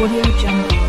Audio Jungle.